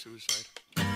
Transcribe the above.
suicide.